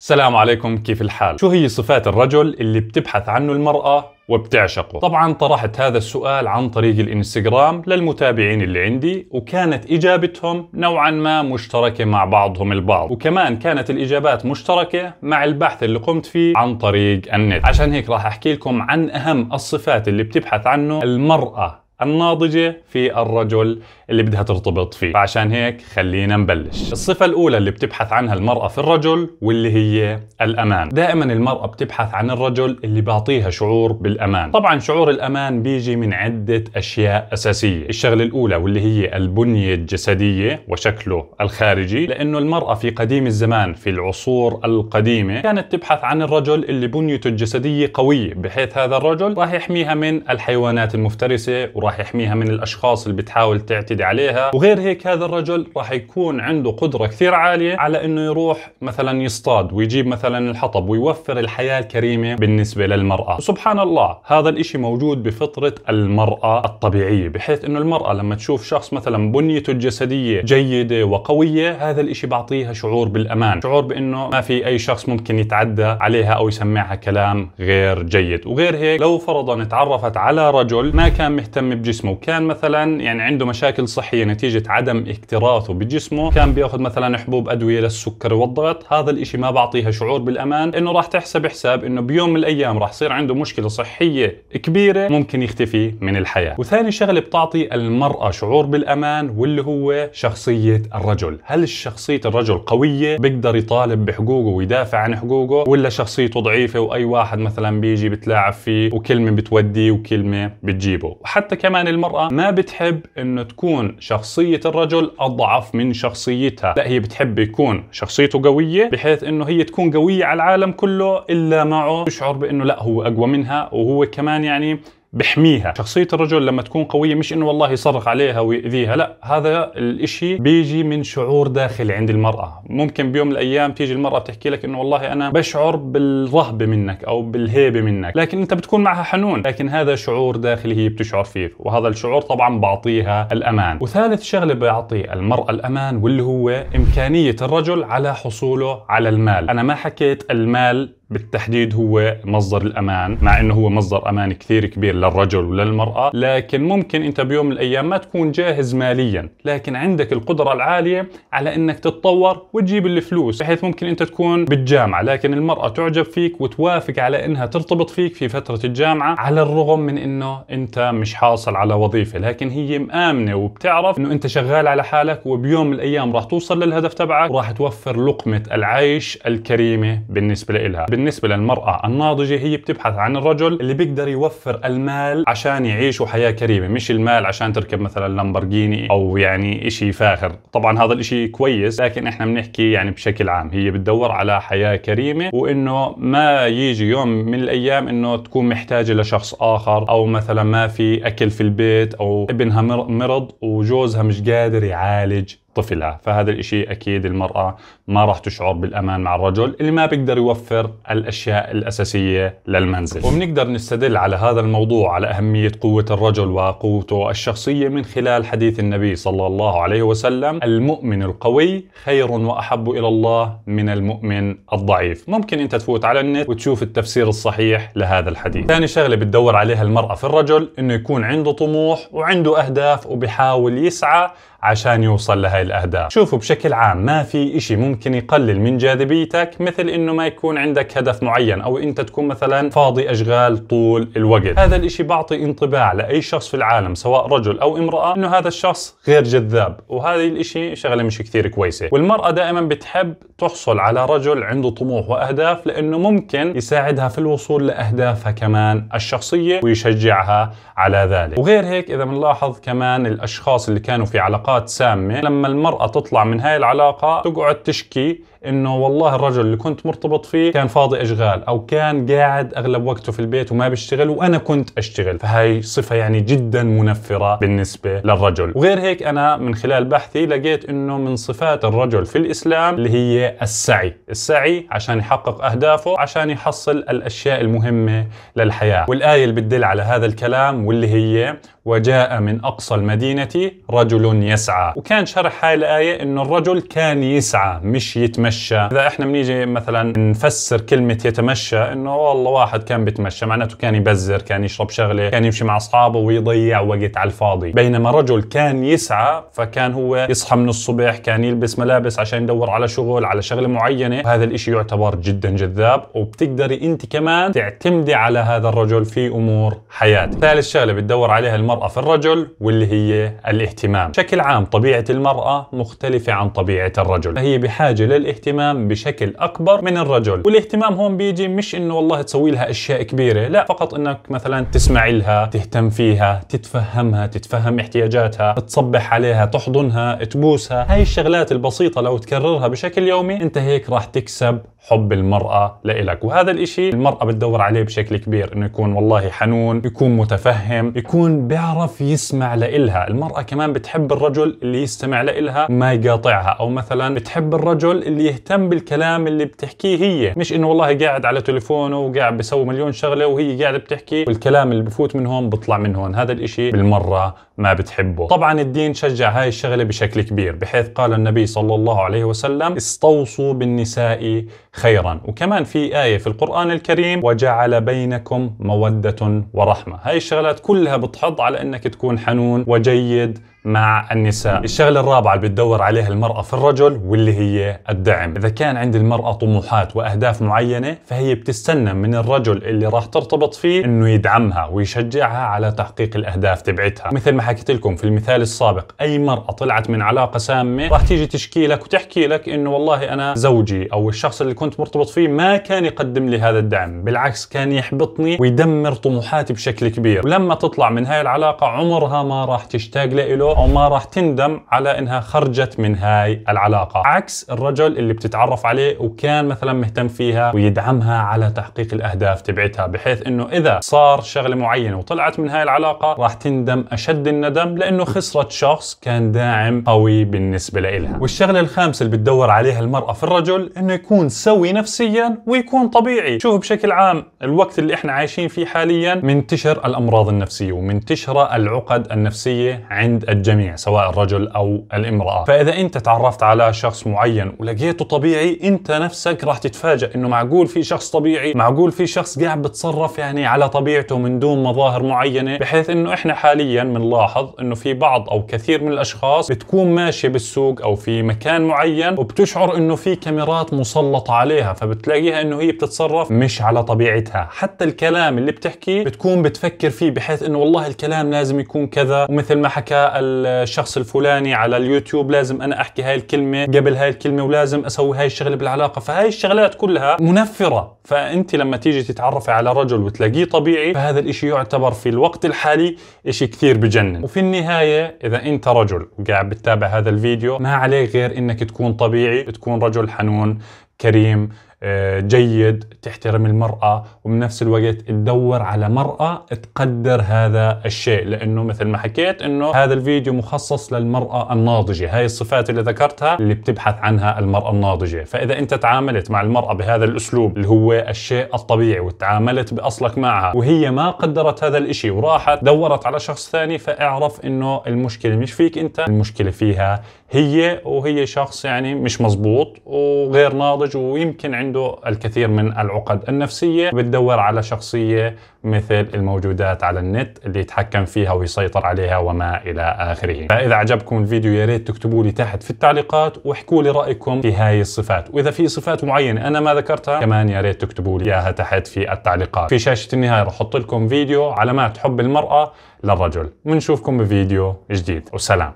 السلام عليكم كيف الحال؟ شو هي صفات الرجل اللي بتبحث عنه المرأة وبتعشقه؟ طبعا طرحت هذا السؤال عن طريق الإنستغرام للمتابعين اللي عندي وكانت إجابتهم نوعا ما مشتركة مع بعضهم البعض وكمان كانت الإجابات مشتركة مع البحث اللي قمت فيه عن طريق النت عشان هيك راح أحكي لكم عن أهم الصفات اللي بتبحث عنه المرأة الناضجة في الرجل اللي بدها ترتبط فيه. فعشان هيك خلينا نبلش. الصفة الأولى اللي بتبحث عنها المرأة في الرجل واللي هي الأمان. دائما المرأة بتبحث عن الرجل اللي بيعطيها شعور بالأمان. طبعا شعور الأمان بيجي من عدة أشياء أساسية. الشغلة الأولى واللي هي البنية الجسدية وشكله الخارجي لأنه المرأة في قديم الزمان في العصور القديمة كانت تبحث عن الرجل اللي بنيته الجسدية قوية بحيث هذا الرجل راح يحميها من الحيوانات المفترسة وراح يحميها من الأشخاص اللي بتحاول تعتدي عليها. وغير هيك هذا الرجل راح يكون عنده قدرة كثير عالية على إنه يروح مثلا يصطاد ويجيب مثلا الحطب ويوفر الحياة الكريمة بالنسبة للمرأة. وسبحان الله هذا الإشي موجود بفطرة المرأة الطبيعية بحيث إنه المرأة لما تشوف شخص مثلا بنيته الجسدية جيدة وقوية هذا الإشي بعطيها شعور بالأمان شعور بإنه ما في أي شخص ممكن يتعدى عليها أو يسمعها كلام غير جيد. وغير هيك لو فرضا تعرفت على رجل ما كان مهتم بجسمه. وكان مثلا يعني عنده مشاكل صحية نتيجة عدم اكتراثه بجسمه. كان بيأخذ مثلا حبوب أدوية للسكر والضغط. هذا الإشي ما بعطيها شعور بالأمان. إنه راح تحسب حساب إنه بيوم من الأيام راح يصير عنده مشكلة صحية كبيرة ممكن يختفي من الحياة. وثاني شغلة بتعطي المرأة شعور بالأمان واللي هو شخصية الرجل. هل شخصية الرجل قوية؟ بيقدر يطالب بحقوقه ويدافع عن حقوقه ولا شخصيته ضعيفة وأي واحد مثلا بيجي بتلاعب فيه وكلمة بتوديه وكلمة بتجيبه؟ وحتى كمان المرأة ما بتحب إنه تكون شخصية الرجل أضعف من شخصيتها. لا هي بتحب يكون شخصيته قوية بحيث أنه هي تكون قوية على العالم كله إلا معه. تشعر بأنه لا هو أقوى منها وهو كمان يعني بحميها. شخصية الرجل لما تكون قوية مش إنه والله يصرخ عليها ويأذيها لا هذا الإشي بيجي من شعور داخلي عند المرأة. ممكن بيوم من الأيام تيجي المرأة بتحكي لك إنه والله أنا بشعر بالرهبة منك أو بالهيبة منك لكن أنت بتكون معها حنون. لكن هذا شعور داخلي هي بتشعر فيه وهذا الشعور طبعا بعطيها الأمان. وثالث شغلة بيعطي المرأة الأمان واللي هو إمكانية الرجل على حصوله على المال. أنا ما حكيت المال بالتحديد هو مصدر الأمان مع إنه هو مصدر أمان كثير كبير للرجل وللمرأة لكن ممكن أنت بيوم من الأيام ما تكون جاهز ماليا لكن عندك القدرة العالية على إنك تتطور وتجيب الفلوس بحيث ممكن أنت تكون بالجامعة لكن المرأة تعجب فيك وتوافق على إنها ترتبط فيك في فترة الجامعة على الرغم من إنه أنت مش حاصل على وظيفة لكن هي مآمنة وبتعرف إنه أنت شغال على حالك وبيوم من الأيام راح توصل للهدف تبعك وراح توفر لقمة العيش الكريمة بالنسبة لها بالنسبة للمرأة الناضجة هي بتبحث عن الرجل اللي بيقدر يوفر المال عشان يعيشوا حياة كريمة مش المال عشان تركب مثلا لامبرجيني أو يعني إشي فاخر. طبعا هذا الإشي كويس لكن إحنا بنحكي يعني بشكل عام هي بتدور على حياة كريمة وإنه ما يجي يوم من الأيام إنه تكون محتاجة لشخص آخر أو مثلا ما في أكل في البيت أو ابنها مرض وجوزها مش قادر يعالج. طفلها. فهذا الإشي أكيد المرأة ما راح تشعر بالأمان مع الرجل اللي ما بيقدر يوفر الأشياء الأساسية للمنزل. وبنقدر نستدل على هذا الموضوع على أهمية قوة الرجل وقوته الشخصية من خلال حديث النبي صلى الله عليه وسلم المؤمن القوي خير وأحب إلى الله من المؤمن الضعيف. ممكن أنت تفوت على النت وتشوف التفسير الصحيح لهذا الحديث. ثاني شغلة بتدور عليها المرأة في الرجل إنه يكون عنده طموح وعنده أهداف وبحاول يسعى عشان يوصل لهي الأهداف. شوفوا بشكل عام ما في إشي ممكن يقلل من جاذبيتك مثل إنه ما يكون عندك هدف معين أو أنت تكون مثلا فاضي أشغال طول الوقت. هذا الإشي بعطي انطباع لأي شخص في العالم سواء رجل أو امرأة إنه هذا الشخص غير جذاب. وهذه الإشي شغلة مش كثير كويسة. والمرأة دائما بتحب تحصل على رجل عنده طموح وأهداف لأنه ممكن يساعدها في الوصول لأهدافها كمان الشخصية ويشجعها على ذلك. وغير هيك إذا بنلاحظ كمان الأشخاص اللي كانوا في علاقات سامة لما المرأة تطلع من هاي العلاقة تقعد تشكي إنه والله الرجل اللي كنت مرتبط فيه كان فاضي أشغال أو كان قاعد أغلب وقته في البيت وما بيشتغل وأنا كنت أشتغل. فهاي صفة يعني جدا منفرة بالنسبة للرجل. وغير هيك أنا من خلال بحثي لقيت إنه من صفات الرجل في الإسلام اللي هي السعي. السعي عشان يحقق أهدافه عشان يحصل الأشياء المهمة للحياة. والآية اللي بتدل على هذا الكلام واللي هي وجاء من أقصى المدينة رجل يسعى. وكان شرح هاي الآية إنه الرجل كان يسعى مش يتمشى. يتمشى. إذا إحنا بنيجي مثلا نفسر كلمة يتمشى إنه والله واحد كان بيتمشى معناته كان يبزر كان يشرب شغلة كان يمشي مع أصحابه ويضيع وقت على الفاضي. بينما رجل كان يسعى فكان هو يصحى من الصبح كان يلبس ملابس عشان يدور على شغل على شغلة معينة. وهذا الإشي يعتبر جدا جذاب وبتقدري أنت كمان تعتمدي على هذا الرجل في أمور حياتك. ثالث شغلة بتدور عليها المرأة في الرجل واللي هي الاهتمام. بشكل عام طبيعة المرأة مختلفة عن طبيعة الرجل. فهي بحاجة للاهتمام. بشكل أكبر من الرجل. والاهتمام هون بيجي مش إنه والله تسوي لها أشياء كبيرة لا فقط إنك مثلا تسمعي لها تهتم فيها تتفهمها تتفهم احتياجاتها تصبح عليها تحضنها تبوسها. هاي الشغلات البسيطة لو تكررها بشكل يومي أنت هيك راح تكسب حب المرأة لإلك. وهذا الإشي المرأة بتدور عليه بشكل كبير إنه يكون والله حنون يكون متفهم يكون بيعرف يسمع لإلها. المرأة كمان بتحب الرجل اللي يستمع لإلها ما يقاطعها. أو مثلا بتحب الرجل اللي يهتم بالكلام اللي بتحكيه هي. مش إنه والله قاعد على تليفونه وقاعد بيسوي مليون شغلة وهي قاعدة بتحكي والكلام اللي بفوت من هون بيطلع من هون. هذا الإشي بالمرة ما بتحبه. طبعا الدين شجع هاي الشغلة بشكل كبير بحيث قال النبي صلى الله عليه وسلم استوصوا بالنساء خيرا. وكمان في آية في القرآن الكريم وجعل بينكم مودة ورحمة. هاي الشغلات كلها بتحض على أنك تكون حنون وجيد مع النساء. الشغلة الرابعة اللي بتدور عليها المرأة في الرجل واللي هي الدعم. إذا كان عند المرأة طموحات وأهداف معينة فهي بتستنى من الرجل اللي راح ترتبط فيه إنه يدعمها ويشجعها على تحقيق الأهداف تبعتها. مثل ما حكيت لكم في المثال السابق أي مرأة طلعت من علاقة سامة راح تيجي تشكي لك وتحكي لك إنه والله أنا زوجي أو الشخص اللي كنت مرتبط فيه ما كان يقدم لي هذا الدعم بالعكس كان يحبطني ويدمر طموحاتي بشكل كبير. ولما تطلع من هاي العلاقة عمرها ما راح تشتاق له أو ما راح تندم على إنها خرجت من هاي العلاقة. عكس الرجل اللي بتتعرف عليه وكان مثلا مهتم فيها ويدعمها على تحقيق الأهداف تبعتها بحيث إنه إذا صار شغلة معينة وطلعت من هاي العلاقة راح تندم أشد الندم لأنه خسرت شخص كان داعم قوي بالنسبة لها والشغلة الخامسة اللي بتدور عليها المرأة في الرجل إنه يكون سوي نفسيا ويكون طبيعي. شوف بشكل عام الوقت اللي إحنا عايشين فيه حاليا منتشر الأمراض النفسية ومنتشرة العقد النفسية عند الجميع سواء الرجل أو الامرأة. فإذا أنت تعرفت على شخص معين ولقيته طبيعي أنت نفسك راح تتفاجئ إنه معقول في شخص طبيعي معقول في شخص قاعد بتصرف يعني على طبيعته من دون مظاهر معينة بحيث إنه إحنا حاليا بنلاحظ إنه في بعض أو كثير من الأشخاص بتكون ماشية بالسوق أو في مكان معين وبتشعر إنه في كاميرات مسلطة عليها فبتلاقيها إنه هي بتتصرف مش على طبيعتها. حتى الكلام اللي بتحكيه بتكون بتفكر فيه بحيث إنه والله الكلام لازم يكون كذا ومثل ما حكى الشخص الفلاني على اليوتيوب لازم أنا أحكي هاي الكلمة قبل هاي الكلمة ولازم أسوي هاي الشغلة بالعلاقة. فهاي الشغلات كلها منفرة. فأنت لما تيجي تتعرفي على رجل وتلاقيه طبيعي فهذا الإشي يعتبر في الوقت الحالي إشي كثير بجنن. وفي النهاية إذا أنت رجل وقاعد بتتابع هذا الفيديو ما عليك غير إنك تكون طبيعي تكون رجل حنون كريم جيد تحترم المرأة وبنفس الوقت تدور على مرأة تقدر هذا الشيء. لأنه مثل ما حكيت أنه هذا الفيديو مخصص للمرأة الناضجة. هاي الصفات اللي ذكرتها اللي بتبحث عنها المرأة الناضجة. فإذا أنت تعاملت مع المرأة بهذا الأسلوب اللي هو الشيء الطبيعي وتعاملت بأصلك معها وهي ما قدرت هذا الإشي وراحت دورت على شخص ثاني فاعرف أنه المشكلة مش فيك أنت المشكلة فيها هي وهي شخص يعني مش مزبوط وغير ناضج ويمكن عنده الكثير من العقد النفسية. بتدور على شخصية مثل الموجودات على النت اللي يتحكم فيها ويسيطر عليها وما إلى آخره. فإذا عجبكم الفيديو يا ريت تكتبوا لي تحت في التعليقات واحكوا لي رأيكم في هاي الصفات. وإذا في صفات معينة أنا ما ذكرتها كمان يا ريت تكتبوا لي إياها تحت في التعليقات. في شاشة النهاية رح أحط لكم فيديو علامات حب المرأة للرجل. بنشوفكم بفيديو جديد. والسلام